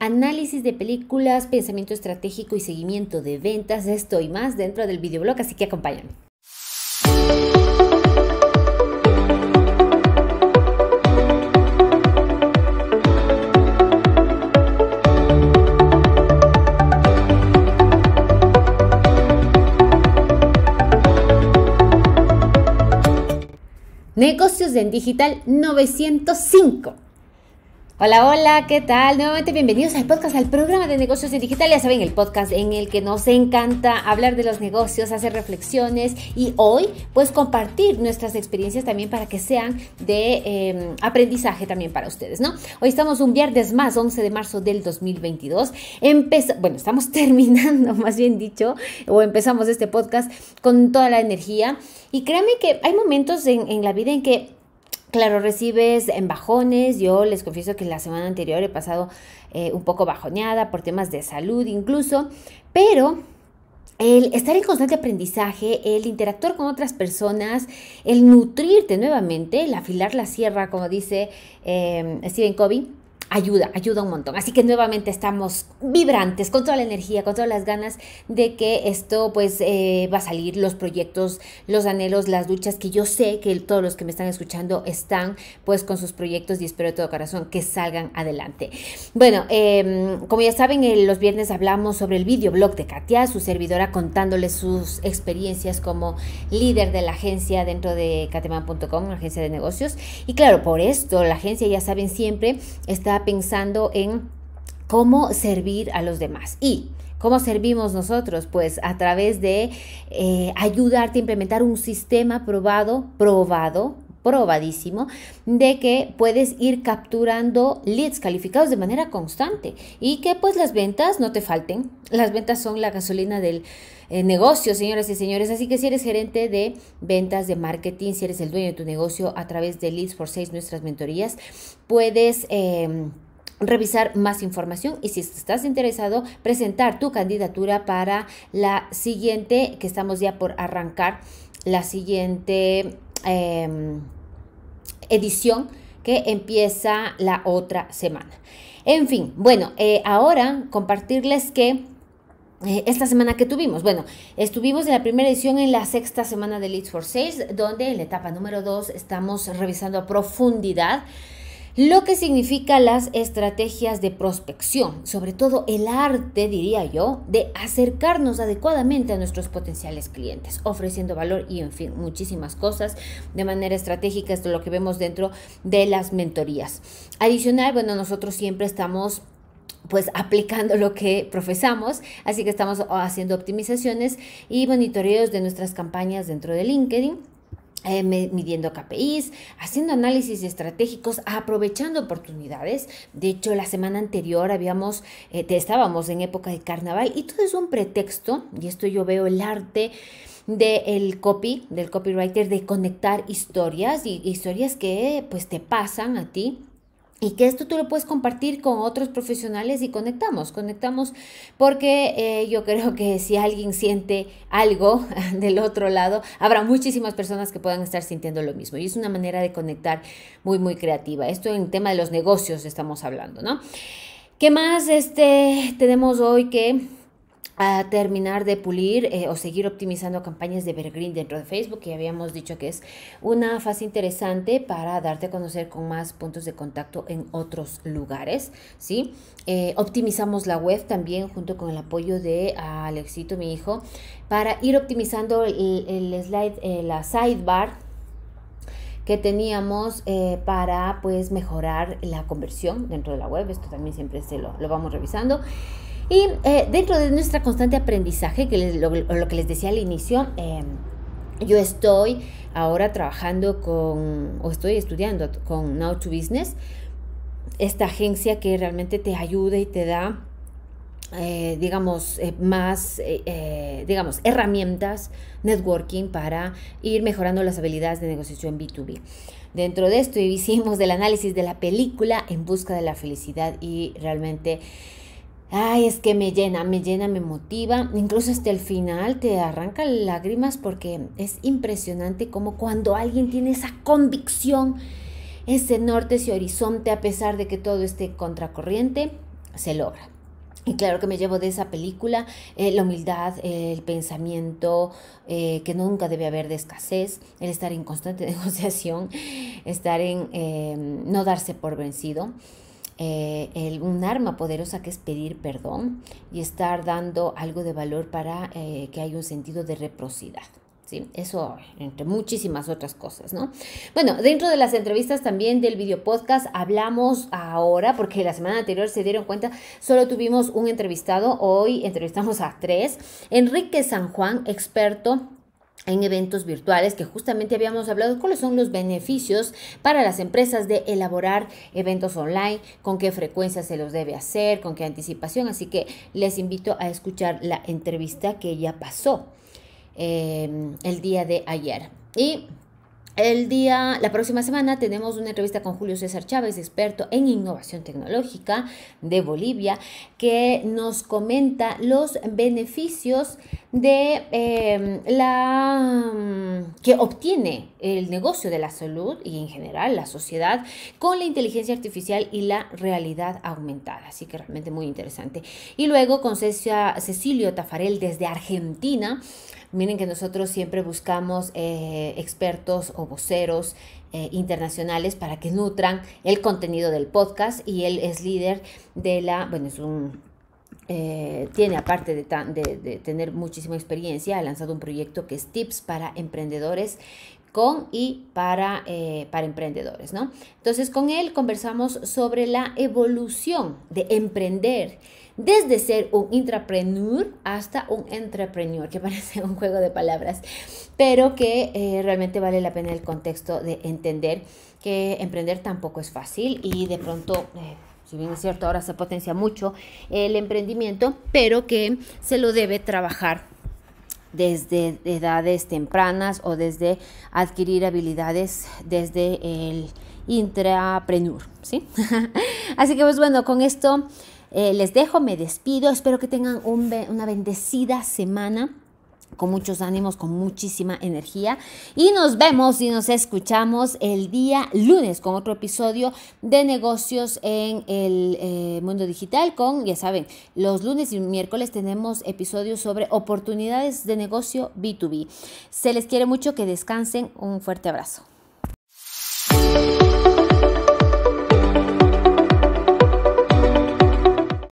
análisis de películas, pensamiento estratégico y seguimiento de ventas, esto y más dentro del videoblog, así que acompáñame. Negocios en Digital 905. Hola, hola, ¿qué tal? Nuevamente bienvenidos al podcast, al programa de negocios en digital. Ya saben, el podcast en el que nos encanta hablar de los negocios, hacer reflexiones y hoy, pues compartir nuestras experiencias también para que sean de em, aprendizaje también para ustedes, ¿no? Hoy estamos un viernes más, 11 de marzo del 2022. bueno, estamos terminando, más bien dicho, o empezamos este podcast con toda la energía. Y créanme que hay momentos en, en la vida en que Claro, recibes en bajones. Yo les confieso que la semana anterior he pasado eh, un poco bajoneada por temas de salud incluso, pero el estar en constante aprendizaje, el interactuar con otras personas, el nutrirte nuevamente, el afilar la sierra, como dice eh, Stephen ayuda, ayuda un montón. Así que nuevamente estamos vibrantes, con toda la energía, con todas las ganas de que esto pues eh, va a salir, los proyectos, los anhelos, las luchas, que yo sé que todos los que me están escuchando están pues con sus proyectos y espero de todo corazón que salgan adelante. Bueno, em, como ya saben, los viernes hablamos sobre el videoblog de Katia, su servidora contándoles sus experiencias como líder de la agencia dentro de kateman.com, agencia de negocios. Y claro, por esto la agencia, ya saben, siempre está pensando en cómo servir a los demás. Y ¿Cómo servimos nosotros? Pues a través de eh, ayudarte a implementar un sistema probado, probado, probadísimo, de que puedes ir capturando leads calificados de manera constante y que pues las ventas no te falten. Las ventas son la gasolina del eh, negocio, señoras y señores. Así que si eres gerente de ventas, de marketing, si eres el dueño de tu negocio a través de Leads for Sales, nuestras mentorías, puedes... Em, revisar más información y si estás interesado, presentar tu candidatura para la siguiente, que estamos ya por arrancar, la siguiente em, edición que empieza la otra semana. En fin, bueno, eh, ahora compartirles que eh, esta semana que tuvimos, bueno, estuvimos en la primera edición en la sexta semana de Leads for Sales, donde en la etapa número dos estamos revisando a profundidad lo que significa las estrategias de prospección, sobre todo el arte, diría yo, de acercarnos adecuadamente a nuestros potenciales clientes, ofreciendo valor y, en fin, muchísimas cosas de manera estratégica, esto es lo que vemos dentro de las mentorías. Adicional, bueno, nosotros siempre estamos pues aplicando lo que profesamos, así que estamos haciendo optimizaciones y monitoreos de nuestras campañas dentro de LinkedIn eh, midiendo KPIs, haciendo análisis estratégicos, aprovechando oportunidades. De hecho, la semana anterior habíamos, eh, estábamos en época de carnaval y todo es un pretexto, y esto yo veo el arte del copy, del copywriter, de conectar historias y historias que pues te pasan a ti y que esto tú lo puedes compartir con otros profesionales y conectamos, conectamos porque eh, yo creo que si alguien siente algo del otro lado, habrá muchísimas personas que puedan estar sintiendo lo mismo y es una manera de conectar muy, muy creativa. Esto en tema de los negocios estamos hablando, ¿no? ¿Qué más este, tenemos hoy que a terminar de pulir eh, o seguir optimizando campañas de Evergreen dentro de Facebook, que habíamos dicho que es una fase interesante para darte a conocer con más puntos de contacto en otros lugares, ¿sí? Eh, optimizamos la web también junto con el apoyo de Alexito, mi hijo, para ir optimizando el, slide, eh, la sidebar que teníamos para pues mejorar la conversión dentro de la web. Esto también siempre se lo, lo vamos revisando. Y eh, dentro de nuestra constante aprendizaje, que lo, que les decía al inicio, em, yo estoy ahora trabajando con, o estoy estudiando con Now to Business, esta agencia que realmente te ayuda y te da, eh, digamos, eh, más, digamos, herramientas, networking para ir mejorando las habilidades de negociación B2B. Dentro de esto hicimos el análisis de la película En Busca de la Felicidad y realmente Ay, es que me llena, me llena, me motiva. Incluso hasta el final te arranca lágrimas porque es impresionante como cuando alguien tiene esa convicción, ese norte, ese horizonte, a pesar de que todo esté contracorriente, se logra. Y claro que me llevo de esa película eh, la humildad, el pensamiento, eh, que nunca debe haber de escasez, el estar en constante negociación, estar en eh, no darse por vencido. El, un arma poderosa que es pedir perdón y estar dando algo de valor para que haya un sentido de reciprocidad. Eso entre muchísimas otras cosas, ¿no? Bueno, dentro de las entrevistas también del video podcast hablamos ahora, porque la semana anterior se dieron cuenta, solo tuvimos un entrevistado, hoy entrevistamos a tres. Enrique San Juan, experto en eventos virtuales, que justamente habíamos hablado cuáles son los beneficios para las empresas de elaborar eventos online, con qué frecuencia se los debe hacer, con qué anticipación. Así que les invito a escuchar la entrevista que ya pasó. Em, el día de ayer. Y el día, la próxima semana tenemos una entrevista con Julio César Chávez, experto en innovación tecnológica de Bolivia, que nos comenta los beneficios de em, la que obtiene el negocio de la salud y en general la sociedad con la inteligencia artificial y la realidad aumentada. Así que realmente muy interesante. Y luego con Cecilio Tafarel desde Argentina Miren que nosotros siempre buscamos eh, expertos o voceros eh, internacionales para que nutran el contenido del podcast y él es líder de la, bueno, es un eh, tiene, aparte de, de, tener muchísima experiencia, ha lanzado un proyecto que es Tips para Emprendedores con y para, para emprendedores, ¿no? Entonces, con él conversamos sobre la evolución de emprender desde ser un intrapreneur hasta un entrepreneur, que parece un juego de palabras, pero que eh, realmente vale la pena el contexto de entender que emprender tampoco es fácil y de pronto... Eh, si bien es cierto, ahora se potencia mucho el emprendimiento, pero que se lo debe trabajar desde edades tempranas o desde adquirir habilidades desde el intrapreneur, ¿sí? Así que pues bueno, con esto eh, les dejo, me despido, espero que tengan una bendecida semana con muchos ánimos, con muchísima energía. Y nos vemos y nos escuchamos el día lunes con otro episodio de negocios en el eh, mundo digital. Con, ya saben, los lunes y miércoles tenemos episodios sobre oportunidades de negocio B2B. Se les quiere mucho, que descansen. Un fuerte abrazo.